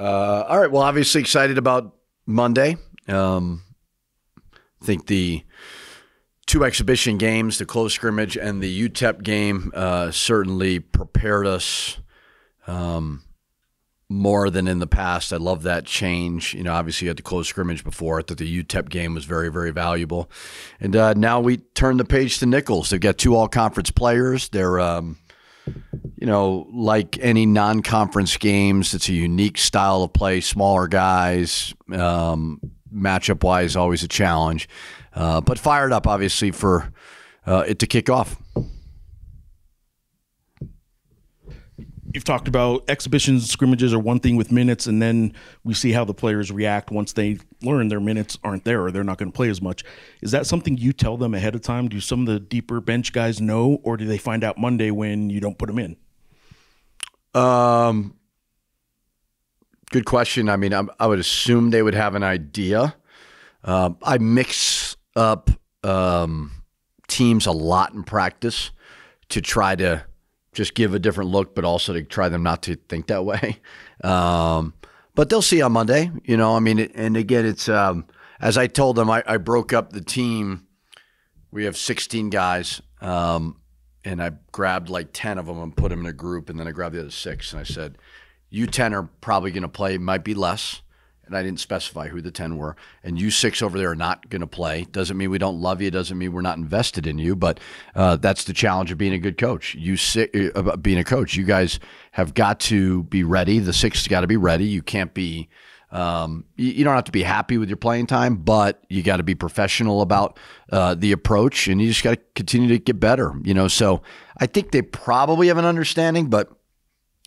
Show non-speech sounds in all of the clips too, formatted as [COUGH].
Uh, all right. Well, obviously excited about Monday. Um, I think the two exhibition games, the close scrimmage and the UTEP game, uh, certainly prepared us um, more than in the past. I love that change. You know, obviously you had the close scrimmage before. I thought the UTEP game was very, very valuable. And uh, now we turn the page to Nicholls. They've got two all conference players. They're um, you know, like any non-conference games, it's a unique style of play. Smaller guys, um, matchup wise, always a challenge. Uh, but fired up, obviously, for uh, it to kick off. You've talked about exhibitions, scrimmages are one thing with minutes, and then we see how the players react once they learn their minutes aren't there or they're not going to play as much. Is that something you tell them ahead of time? Do some of the deeper bench guys know, or do they find out Monday when you don't put them in? Um, good question. I mean, I, I would assume they would have an idea. Uh, I mix up um, teams a lot in practice to try to just give a different look, but also to try them not to think that way. [LAUGHS] Um, but they'll see on Monday. You know, I mean, and again, it's um, as I told them, I, I, broke up the team. We have 16 guys. Um, and I grabbed like 10 of them and put them in a group. And then I grabbed the other six and I said, You 10 are probably going to play, might be less. And I didn't specify who the 10 were. And you six over there are not going to play. Doesn't mean we don't love you. Doesn't mean we're not invested in you. But uh, that's the challenge of being a good coach. You six, uh, being a coach, you guys have got to be ready. The six got to be ready. You can't be um, you, you, don't have to be happy with your playing time, but you got to be professional about uh, the approach, and you just got to continue to get better. You know, so I think they probably have an understanding, but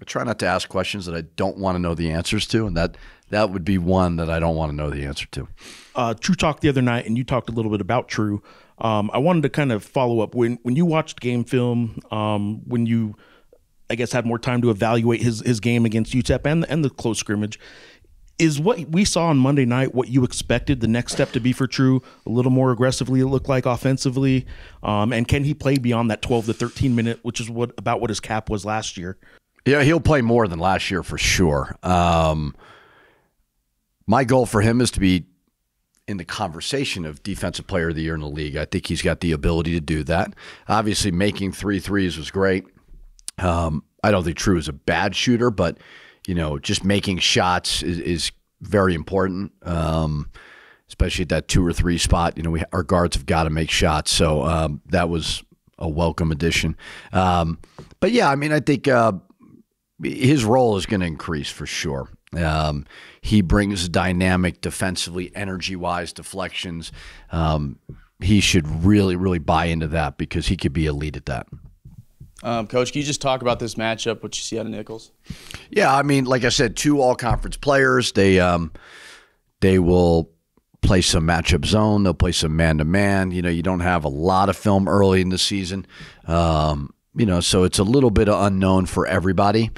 I try not to ask questions that I don't want to know the answers to, and that that would be one that I don't want to know the answer to. Uh, Tru talked the other night, and you talked a little bit about Tru. Um, I wanted to kind of follow up when when you watched game film, um, when you I guess had more time to evaluate his his game against UTEP and and the close scrimmage is what we saw on Monday night what you expected the next step to be for Tru? A little more aggressively, it looked like offensively, um, and can he play beyond that twelve to thirteen minute, which is what about what his cap was last year? Yeah, he'll play more than last year for sure. Um, my goal for him is to be in the conversation of defensive player of the year in the league. I think he's got the ability to do that. Obviously, making three threes was great. Um, I don't think Tru is a bad shooter, but you know, just making shots is, is very important, um, especially at that two or three spot. You know, we our guards have got to make shots, so um, that was a welcome addition. Um, but yeah, I mean, I think uh, his role is going to increase for sure. Um, he brings dynamic defensively, energy wise deflections. Um, he should really, really buy into that because he could be a lead at that. Um, Coach, can you just talk about this matchup? What you see out of Nicholls? Yeah, I mean, like I said, two all-conference players. They um, they will play some matchup zone. They'll play some man-to-man. You know, you don't have a lot of film early in the season. Um, you know, so it's a little bit of unknown for everybody.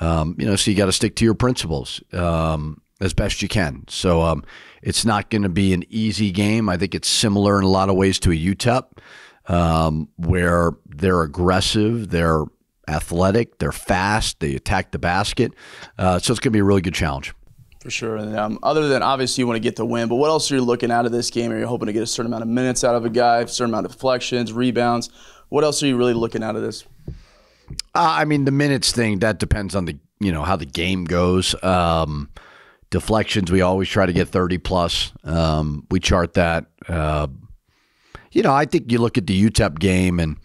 Um, you know, so you got to stick to your principles um, as best you can. So um, it's not going to be an easy game. I think it's similar in a lot of ways to a UTEP um, where they're aggressive, they're athletic, they're fast, they attack the basket. Uh, so it's going to be a really good challenge. For sure. And um, other than obviously you want to get the win, but what else are you looking out of this game? Are you hoping to get a certain amount of minutes out of a guy, a certain amount of deflections, rebounds? What else are you really looking out of this? Uh, I mean, the minutes thing that depends on the you know how the game goes. Um, deflections, we always try to get thirty plus. Um, we chart that. Uh, you know, I think you look at the UTEP game and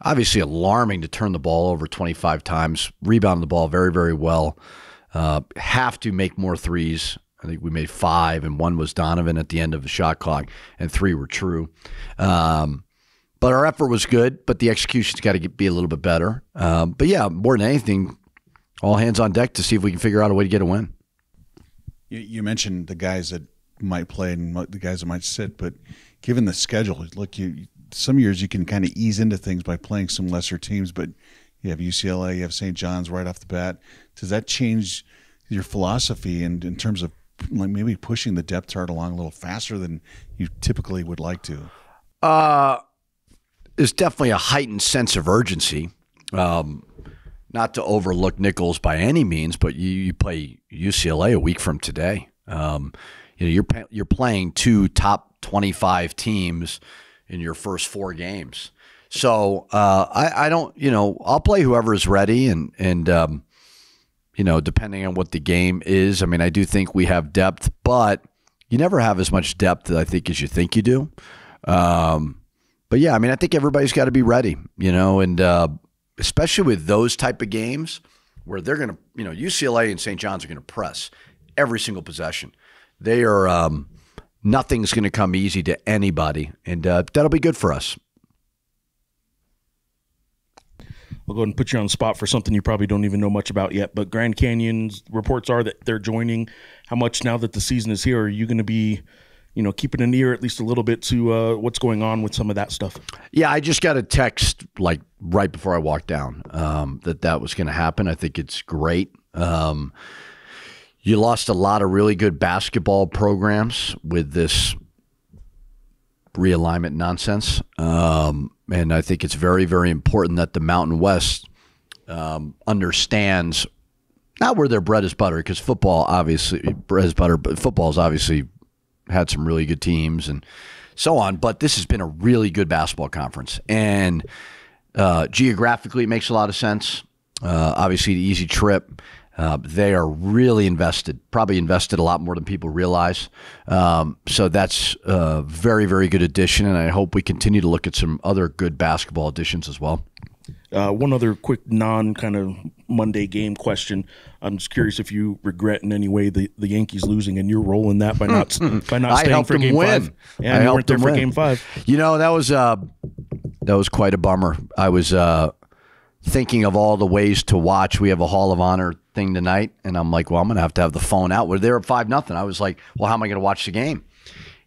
obviously alarming to turn the ball over 25 times, rebound the ball very, very well. Uh, have to make more threes. I think we made five, and one was Donovan at the end of the shot clock, and three were Tru. Um, but our effort was good, but the execution's got to be a little bit better. Um, but yeah, more than anything, all hands on deck to see if we can figure out a way to get a win. You, you mentioned the guys that might play and the guys that might sit, but given the schedule, look, you some years you can kind of ease into things by playing some lesser teams, but you have UCLA, you have St. John's right off the bat. Does that change your philosophy and in, in terms of like maybe pushing the depth chart along a little faster than you typically would like to? Uh, there's definitely a heightened sense of urgency. Um, not to overlook Nicholls by any means, but you, you play UCLA a week from today. Um, you know, you're you're playing two top 25 teams in your first four games. So uh, I, I don't, you know, I'll play whoever is ready, and and um, you know, depending on what the game is. I mean, I do think we have depth, but you never have as much depth, I think, as you think you do. Um, but yeah, I mean, I think everybody's got to be ready, you know, and uh, especially with those type of games where they're going to, you know, UCLA and St. John's are going to press every single possession. They are. Um, nothing's going to come easy to anybody, and uh, that'll be good for us. I'll go ahead and put you on the spot for something you probably don't even know much about yet. But Grand Canyon's reports are that they're joining. How much now that the season is here are you going to be, you know, keeping an ear at least a little bit to uh, what's going on with some of that stuff? Yeah, I just got a text like right before I walked down um, that that was going to happen. I think it's great. Um, you lost a lot of really good basketball programs with this realignment nonsense. Um, and I think it's very, very important that the Mountain West um, understands not where their bread is butter, because football obviously bread is butter, but is obviously had some really good teams and so on. But this has been a really good basketball conference, and uh, geographically, it makes a lot of sense. Uh, obviously, the easy trip. Uh, they are really invested, probably invested a lot more than people realize. Um, so that's a very, very good addition, and I hope we continue to look at some other good basketball additions as well. Uh, one other quick non kind of Monday game question. I'm just curious if you regret in any way the, the Yankees losing and your role in that by not by not I staying helped for them game win. five. Yeah, I you helped weren't there them for win. game five. You know that was uh, that was quite a bummer. I was uh, thinking of all the ways to watch. We have a Hall of Honor thing tonight, and I'm like, well, I'm gonna have to have the phone out. We're there at five nothing. I was like, well, how am I gonna watch the game?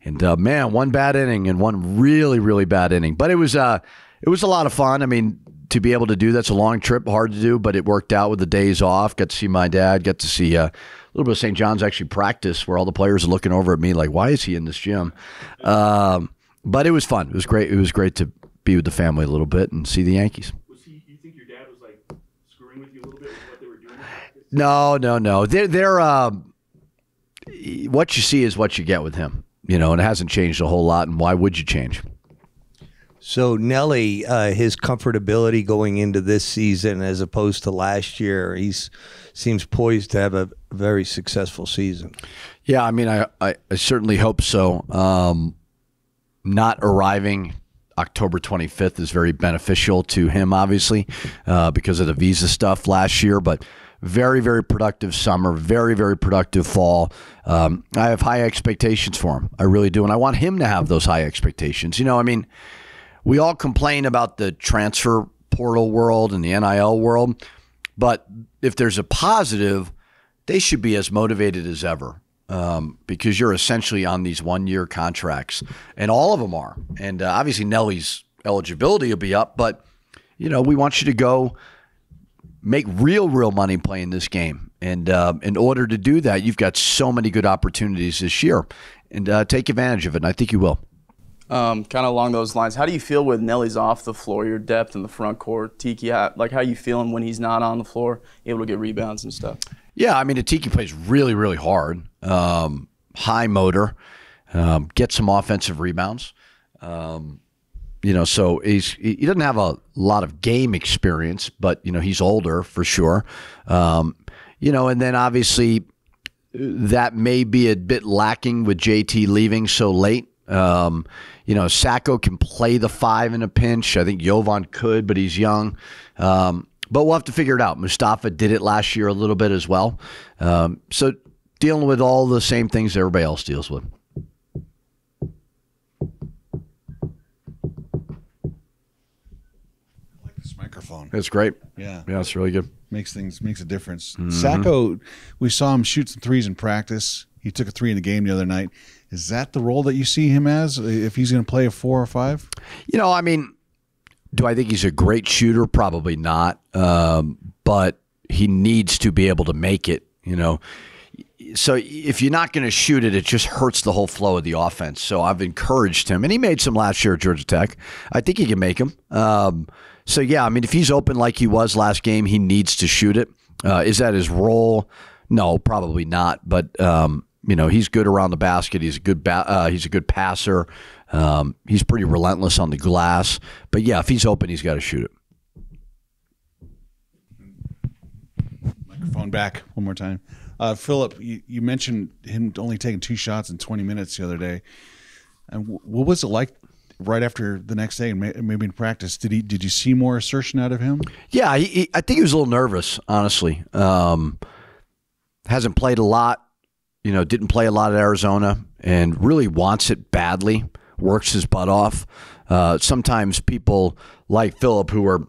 And uh, man, one bad inning and one really, really bad inning. But it was uh, it was a lot of fun. I mean, to be able to do that's a long trip, hard to do, but it worked out with the days off. Got to see my dad. Got to see uh, a little bit of St. John's actually practice, where all the players are looking over at me like, why is he in this gym? Um, but it was fun. It was great. It was great to be with the family a little bit and see the Yankees. He, you think your dad was like screwing with you a little bit with what they were doing? No, no, no. They're they're um, what you see is what you get with him. You know, and it hasn't changed a whole lot. And why would you change? So Nelly, uh, his comfortability going into this season as opposed to last year, he seems poised to have a very successful season. Yeah, I mean, I I, I certainly hope so. Um, not arriving October 25th is very beneficial to him, obviously, uh, because of the visa stuff last year. But very, very productive summer, very, very productive fall. Um, I have high expectations for him. I really do. And I want him to have those high expectations. You know, I mean, we all complain about the transfer portal world and the NIL world, but if there's a positive, they should be as motivated as ever um, because you're essentially on these one year contracts, and all of them are. And uh, obviously, Nelly's eligibility will be up, but you know, we want you to go make real, real money playing this game. And uh, in order to do that, you've got so many good opportunities this year, and uh, take advantage of it. And I think you will. Um, kind of along those lines, how do you feel with Nelly's off the floor, your depth in the front court? Tiki, like how you feeling when he's not on the floor, able to get rebounds and stuff? Yeah, I mean, Tiki plays really, really hard, um, high motor, um, gets some offensive rebounds. Um, you know, so he's he doesn't have a lot of game experience, but you know he's older for sure. Um, you know, and then obviously that may be a bit lacking with JT leaving so late. Um, you know, Sacko can play the five in a pinch. I think Jovan could, but he's young. Um, but we'll have to figure it out. Mustapha did it last year a little bit as well. Um, so dealing with all the same things everybody else deals with. I like this microphone. It's great. Yeah. Yeah, it's really good. Makes things makes a difference. Sacko, we saw him shoot some threes in practice. He took a three in the game the other night. Is that the role that you see him as if he's going to play a four or five? You know, I mean, do I think he's a great shooter? Probably not. Um, but he needs to be able to make it, you know. So if you're not going to shoot it, it just hurts the whole flow of the offense. So I've encouraged him, and he made some last year at Georgia Tech. I think he can make them. Um, so yeah, I mean, if he's open like he was last game, he needs to shoot it. Uh, is that his role? No, probably not. But um, you know, he's good around the basket. He's a good ba- uh, he's a good passer. Um, he's pretty relentless on the glass. But yeah, if he's open, he's got to shoot it. Microphone back one more time. Uh, Filip, you, you mentioned him only taking two shots in 20 minutes the other day. And wh- what was it like right after the next day and may- maybe in practice? Did he did you see more assertion out of him? Yeah, he, he, I think he was a little nervous, honestly. Um, hasn't played a lot, you know, didn't play a lot at Arizona, and really wants it badly. Works his butt off. Uh, sometimes people like Filip, who are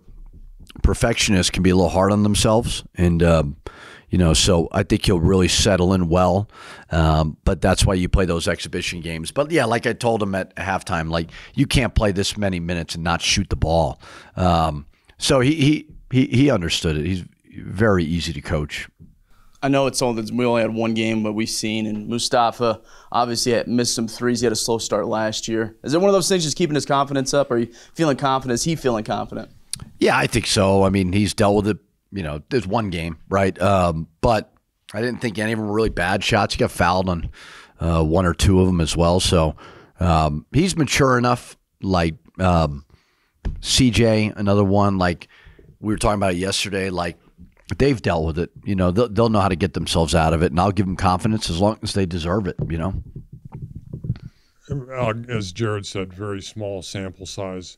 perfectionists, can be a little hard on themselves, and um, you know, so I think he'll really settle in well. Um, but that's why you play those exhibition games. But yeah, like I told him at halftime, like you can't play this many minutes and not shoot the ball. Um, so he, he he he understood it. He's very easy to coach. I know it's only we only had one game, but we've seen and Mustapha obviously had missed some threes. He had a slow start last year. Is it one of those things just keeping his confidence up? Are you feeling confident? Is he feeling confident? Yeah, I think so. I mean, he's dealt with it. You know, there's one game, right? Um, but I didn't think any of them were really bad shots. He got fouled on uh, one or two of them as well. So um, he's mature enough. Like um, CJ, another one. Like we were talking about yesterday. Like they've dealt with it. You know, they'll, they'll know how to get themselves out of it, and I'll give them confidence as long as they deserve it. You know. As Jared said, very small sample size.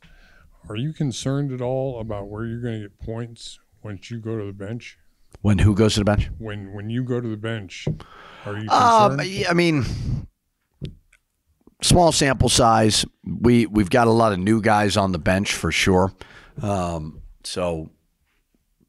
Are you concerned at all about where you're going to get points once you go to the bench? When who goes to the bench? When when you go to the bench, are you Um, concerned? yeah, I mean, small sample size. We we've got a lot of new guys on the bench for sure. Um, so,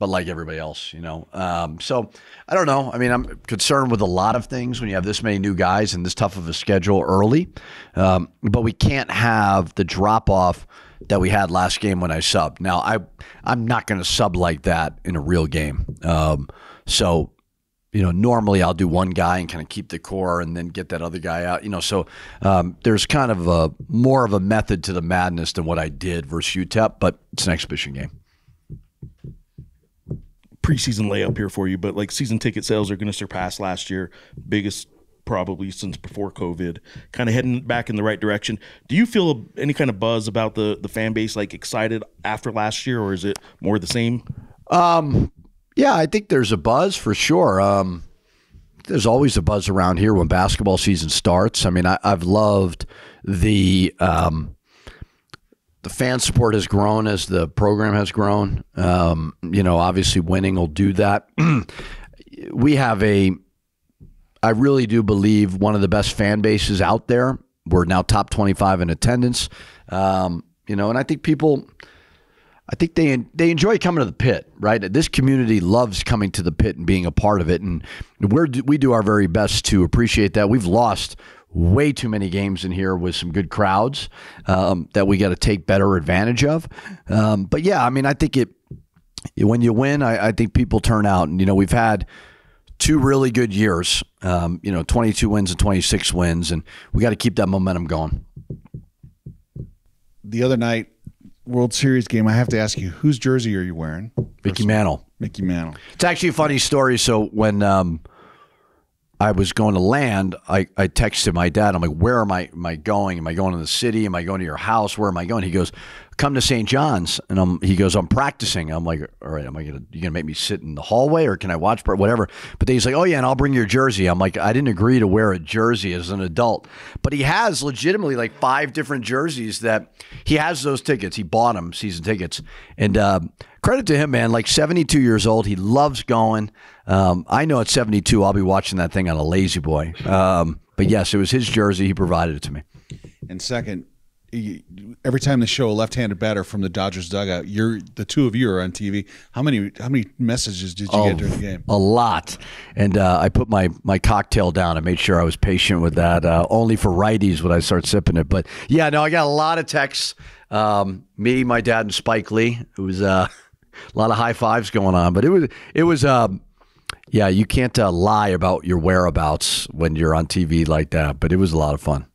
but like everybody else, you know. Um, so I don't know. I mean, I'm concerned with a lot of things when you have this many new guys and this tough of a schedule early. Um, but we can't have the drop off that we had last game when I subbed. Now I I'm not going to sub like that in a real game. Um, so you know, normally I'll do one guy and kind of keep the core and then get that other guy out. You know, so um, there's kind of a more of a method to the madness than what I did versus UTEP, but it's an exhibition game. Preseason layup here for you, but like season ticket sales are going to surpass last year, biggest probably since before COVID. Kind of heading back in the right direction. Do you feel any kind of buzz about the the fan base, like excited after last year, or is it more the same? Yeah, I think there's a buzz for sure. Um, there's always a buzz around here when basketball season starts. I mean, I, I've loved the um, the fan support has grown as the program has grown. Um, you know, obviously winning will do that. [CLEARS THROAT] we have a, I really do believe one of the best fan bases out there. We're now top 25 in attendance. Um, you know, and I think people, I think they they enjoy coming to the pit, right? This community loves coming to the pit and being a part of it, and we're we do our very best to appreciate that. We've lost way too many games in here with some good crowds um, that we got to take better advantage of. Um, but yeah, I mean, I think it when you win, I, I think people turn out, and you know, we've had two really good years. Um, you know, 22 wins and 26 wins, and we got to keep that momentum going. The other night, World Series game, I have to ask you, whose jersey are you wearing? Mickey Mantle. Mickey Mantle. It's actually a funny story. So when um, I was going to land, I, I texted my dad. I'm like, "Where am I? Am I going? Am I going to the city? Am I going to your house? Where am I going?" He goes, "Come to St. John's." And I'm, he goes, "I'm practicing." I'm like, "All right, am I gonna you gonna make me sit in the hallway or can I watch whatever?" But then he's like, "Oh yeah, and I'll bring your jersey." I'm like, "I didn't agree to wear a jersey as an adult," but he has legitimately like five different jerseys that he has those tickets. He bought them season tickets, and uh, credit to him, man. Like 72 years old, he loves going. Um, I know at 72, I'll be watching that thing on a lazy boy. Um, but yes, it was his jersey. He provided it to me. And second, every time they show a left-handed batter from the Dodgers dugout, you're the two of you are on TV. How many how many messages did you get during the game? A lot, and uh, I put my my cocktail down. I made sure I was patient with that. Uh, only for righties would I start sipping it. But yeah, no, I got a lot of texts. Um, me, my dad, and Spike Lee. It was uh, a lot of high fives going on. But it was it was. Um, yeah, you can't uh, lie about your whereabouts when you're on TV like that. But it was a lot of fun.